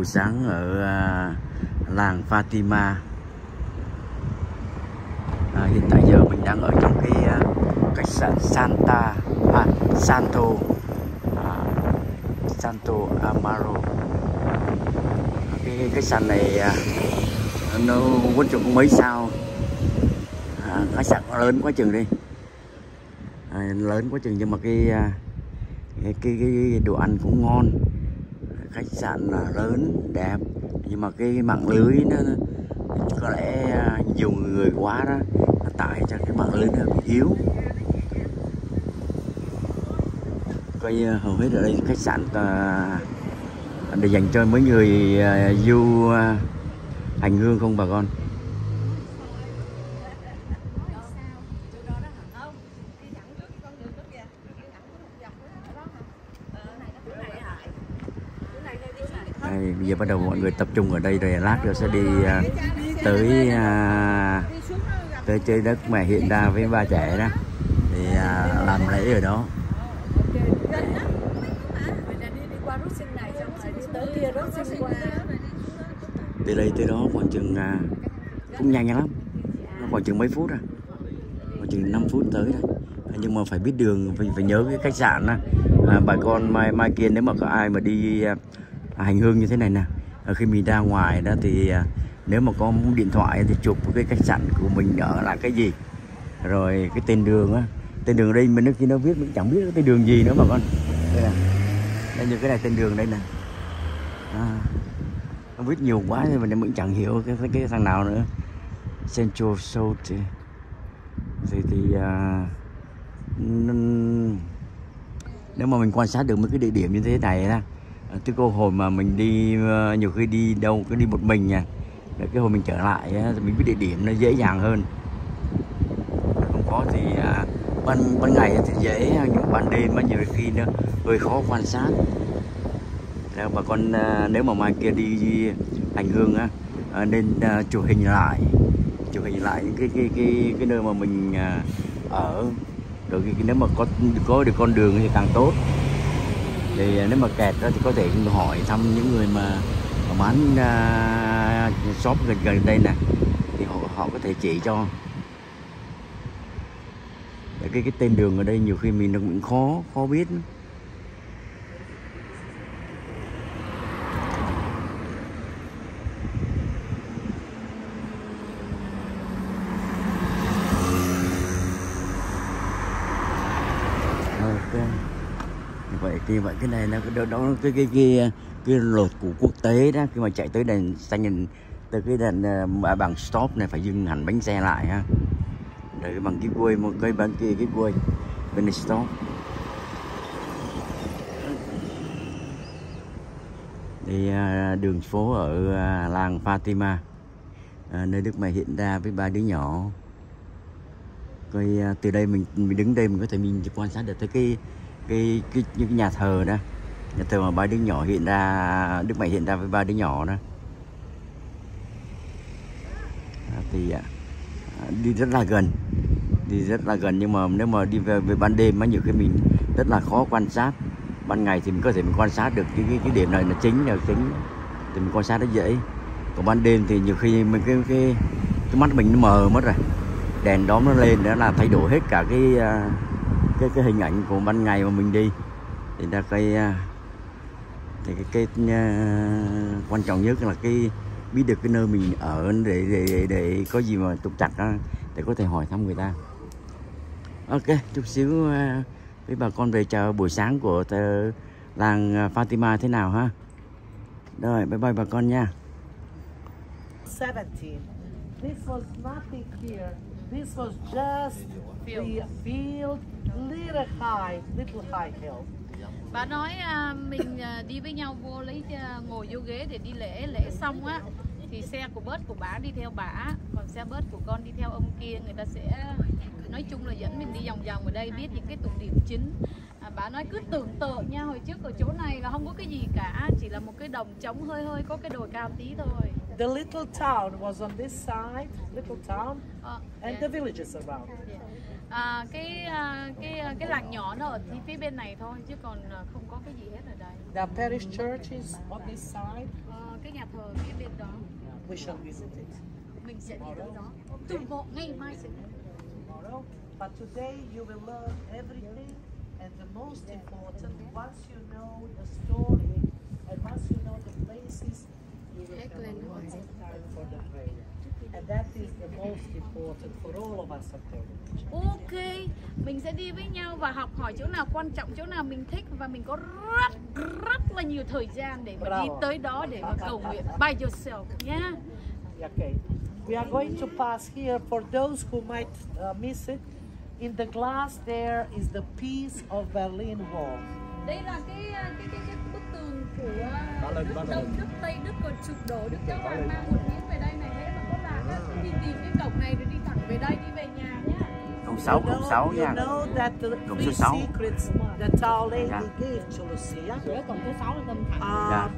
buổi sáng ở à, làng Fatima. À, hiện tại giờ mình đang ở trong cái à, khách sạn Santa à, Santo à, Santo Amaro. Cái, khách sạn này à, nó quân chừng mấy sao. À, khách sạn lớn quá chừng đi. À, lớn quá chừng nhưng mà cái à, cái, cái, cái đồ ăn cũng ngon khách sạn là lớn, đẹp. Nhưng mà cái mạng lưới nó có lẽ à, nhiều người quá đó nó tại cho cái mạng lưới nó bị yếu? Coi như hầu hết ở đây khách sạn để dành cho mấy người à, du à, hành hương không bà con đây, bây giờ bắt đầu mọi người tập trung ở đây rồi lát nữa sẽ đi à, tới à, tới chơi đất mà hiện ra với ba trẻ đó. Thì à, làm lễ ở đó. Từ đây tới đó khoảng chừng à, cũng nhanh lắm. Khoảng chừng mấy phút à. Khoảng chừng 5 phút tới đây à, nhưng mà phải biết đường phải, phải nhớ cái khách sạn đó. À, bà con mai mai kia nếu mà có ai mà đi à, hành hương như thế này nè. Ờ, khi mình ra ngoài đó thì à, nếu mà có điện thoại thì chụp cái khách sạn của mình ở là cái gì. Rồi cái tên đường á. Tên đường đây mình nước kia nó viết mình chẳng biết cái đường gì nữa mà con. Đây nè. Đây như cái này tên đường đây nè. À, nó viết nhiều quá thì mình cũng chẳng hiểu cái, cái, cái thằng nào nữa. Central South thì thì, thì à, nếu mà mình quan sát được mấy cái địa điểm như thế này đó Ờ, tức cô hồi mà mình đi ờ, nhiều khi đi đâu cứ đi một mình nha. Rồi cái hồi mình trở lại thì mình biết địa điểm nó dễ dàng hơn. Không có thì à, ban ban ngày thì dễ nhưng ban đêm á nhiều khi nó hơi khó quan sát. Theo bà con à, nếu mà mai kia đi hành hương á à, nên à, chụp hình lại. Chụp hình lại những cái cái cái cái nơi mà mình à, ở. Rồi cái, cái nếu mà có có được con đường thì càng tốt thì nếu mà kẹt đó thì có thể hỏi thăm những người mà, bán uh, shop gần gần đây nè thì họ, họ có thể chỉ cho. Cái cái tên đường ở đây nhiều khi mình nó cũng khó khó biết ok vậy thì vậy cái này là cái đó, đó cái cái cái cái luật của quốc tế đó khi mà chạy tới đèn xanh nhìn tới cái đèn ờ, mà bằng stop này phải dừng hẳn bánh xe lại ha. Để bằng cái quay một cái bên kia cái quay bên này stop. Thì ờ, đường phố ở ờ, làng Fatima nơi Đức Mẹ hiện ra với ba đứa nhỏ. Coi từ đây mình mình đứng đây mình có thể mình quan sát được. Tới cái cái cái những cái nhà thờ đó. Nhà thờ mà ba đứa nhỏ hiện ra Đức Mẹ hiện ra với ba đứa nhỏ đó. À, thì à, đi rất là gần đi rất là gần. Nhưng mà nếu mà đi về, về ban đêm á nhiều khi mình rất là khó quan sát. Ban ngày thì mình có thể mình quan sát được cái cái, cái điểm này là chính là chính. Thì mình quan sát nó dễ. Còn ban đêm thì nhiều khi mình cái cái cái mắt mình nó mờ mất rồi. Đèn đóm nó lên đó là thay đổi hết cả cái à, cái cái hình ảnh của ban ngày mà mình đi thì ra cái à, thì cái, cái à, quan trọng nhất là cái biết được cái nơi mình ở để để để, để có gì mà trục chặt đó, để có thể hỏi thăm người ta ok chút xíu à, với bà con về chào buổi sáng của tờ, làng à, Fatima thế nào ha rồi bye bye bà con nha 17. This was nothing here. This was just the field, little high, little high hill. Bà nói à, mình à, đi với nhau vô lấy à, ngồi vô ghế để đi lễ lễ xong á thì xe của bớt của bà đi theo bà còn xe bớt của con đi theo ông kia người ta sẽ nói chung là dẫn mình đi vòng vòng ở đây biết những cái tụ điểm chính à, bà nói cứ tưởng tượng nha hồi trước ở chỗ này là không có cái gì cả chỉ là một cái đồng trống hơi hơi có cái đồi cao tí thôi The little town was on this side, little town, and yeah. the villages around. À, cái à, cái cái làng nhỏ nó ở phía- bên này thôi chứ còn à, không có cái gì hết ở đây. The parish church is on this side. cái nhà thờ phía bên đó. We shall visit it mình sẽ đi tới đó. Bộ ngày mai sẽ tomorrow. But today you will learn everything, and the most important, once you know the story and once you know the places, you will have a time for the prayer. And that is the most important for all of us at Pilgrimage. Ok mình sẽ đi với nhau và học hỏi chỗ nào quan trọng chỗ nào mình thích và mình có rất rất là nhiều thời gian để mà đi tới đó để mà cầu nguyện by yourself nha Okay. We are going to pass here for those who might uh, miss it. In the glass there is the piece of Berlin Wall. đây là cái cái cái, cái bức tường của Đức Đông Đức Tây Đức còn sụp đổ. Đức Giáo Hoàng mang một miếng về đây này đi tìm cái cổng này rồi đi thẳng về đây đi về nhà nhá cộng 6 You cộng know, 6 you nha số Lady Dạ. gave to Lucia. Giữa cổng thứ sáu là tâm thẳng Dạ. Um,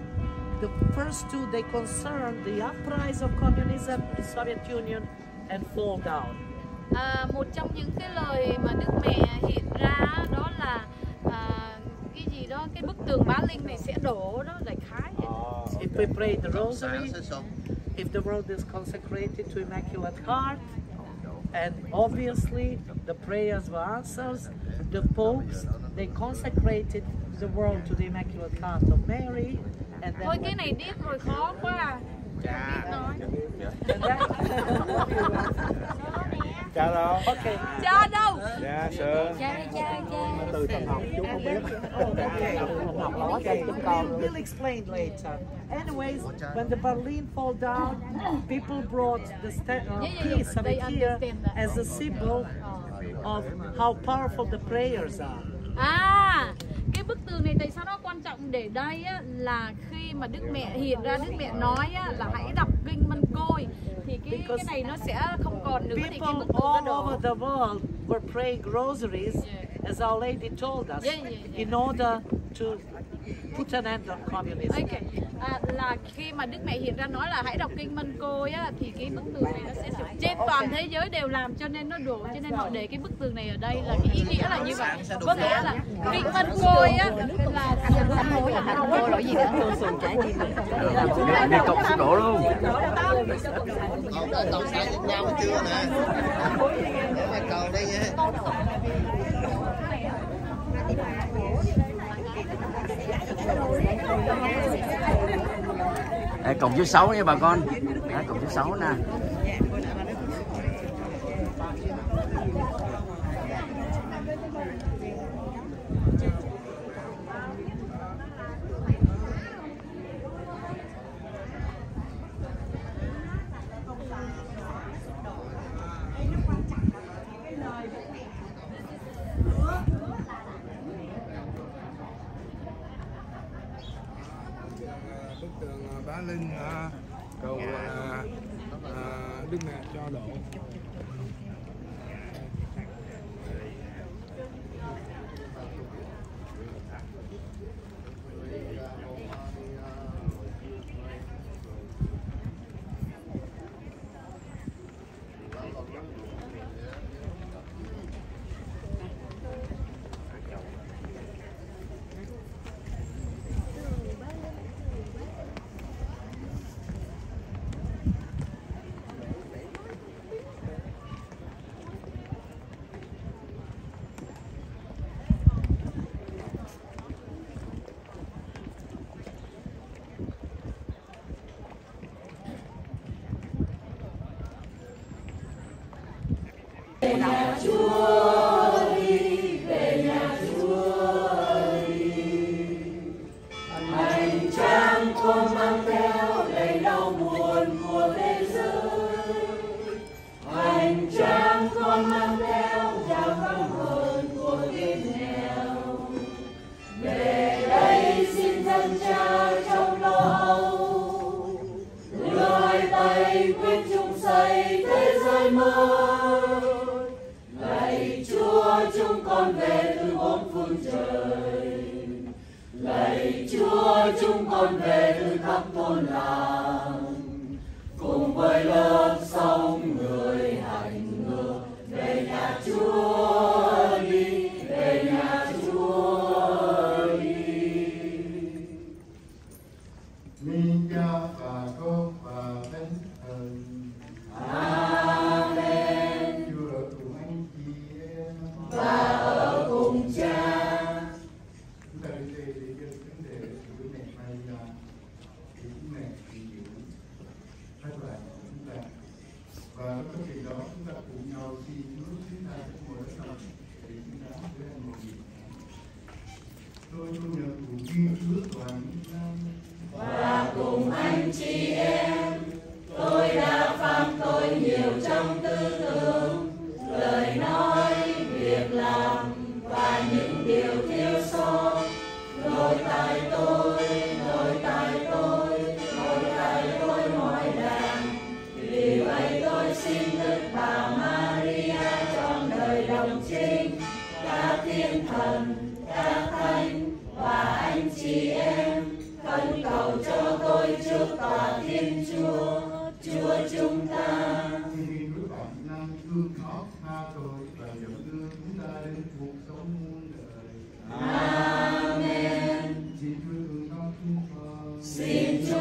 the first two they concern the uprise of communism in Soviet Union and fall down. à, một trong những cái lời mà Đức Mẹ hiện ra đó là à, cái gì đó cái bức tường Bá Linh này sẽ đổ đó đại khái. If we pray the rosary, if the world is consecrated to Immaculate Heart, and obviously the prayers were answered. the popes they consecrated the world to the Immaculate Heart of Mary, and then thôi when- cái này điếc rồi khó quá à. Không biết nói and that- Cha đâu? okay. cha đâu Dạ sir. cha đây cha Từ thần học chú không biết. Okay, we'll, we'll explain later. Anyways, when the Berlin fall down, people brought the uh, Yeah, yeah, yeah, piece of here as a symbol of how powerful the prayers are. À, cái bức tường này tại sao nó quan trọng để đây á, là khi mà Đức Mẹ hiện ra Đức Mẹ nói á, là hãy đọc kinh Mân Côi thì cái cái Because này nó sẽ không còn nữa thì cái nó all over the world were praying rosaries, Yeah. as Our Lady told us, Yeah, yeah, yeah. in order to put an end on communism. Ok, à, là khi mà Đức Mẹ hiện ra nói là hãy đọc kinh Mân Côi á, thì cái bức tường này nó sẽ sụp. Trên toàn thế giới đều làm cho nên nó đổ, cho nên họ để cái bức tường này ở đây là cái ý nghĩa là như vậy. Có nghĩa là kinh Mân Côi á là sám hối là không có lỗi gì nữa. Nghe, nghe cộng số đổ luôn Cộng sản Việt Nam chưa nè Để mà đây nha Đây, cộng số 6 nha bà con. Đấy, cộng số 6 nè cầu dạ. à, à, Đức Mẹ cho độ quyết chung xây thế giới mới. Lạy chúa, chúng con về từ bốn phương trời. Lạy chúa, chúng con về từ khắp thôn làng. Cùng với lớp sông người hạnh ngược, về nhà chúa đi, về nhà chúa đi. Mình đã Maria trong đời đồng trinh các thiên thần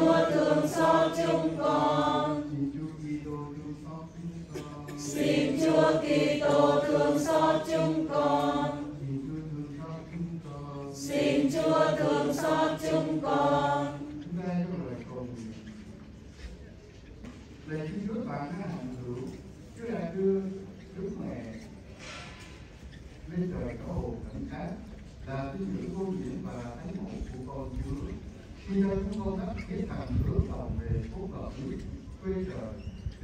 chúa thương xót chúng con. Xin Chúa Kitô thương xót chúng con. Xin chúa thương xót chúng con. Chúa lạy Thiên Chúa bạn đã hằng hữu, Chúa đã đưa Đức Mẹ lên trời có hồ cảnh khác, là tín ngưỡng vô diễn và thánh mẫu của con Chúa khi nơi chúng con đã cái thằng hướng lòng về phố cờ núi quê trời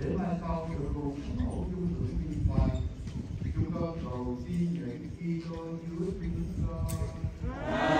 để mai sau được cùng mẫu dung hưởng vinh quang chúng con cầu xin những khi tôi Chúa chúng con